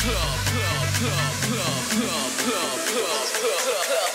club, club, club, club, club, club, club, club, club.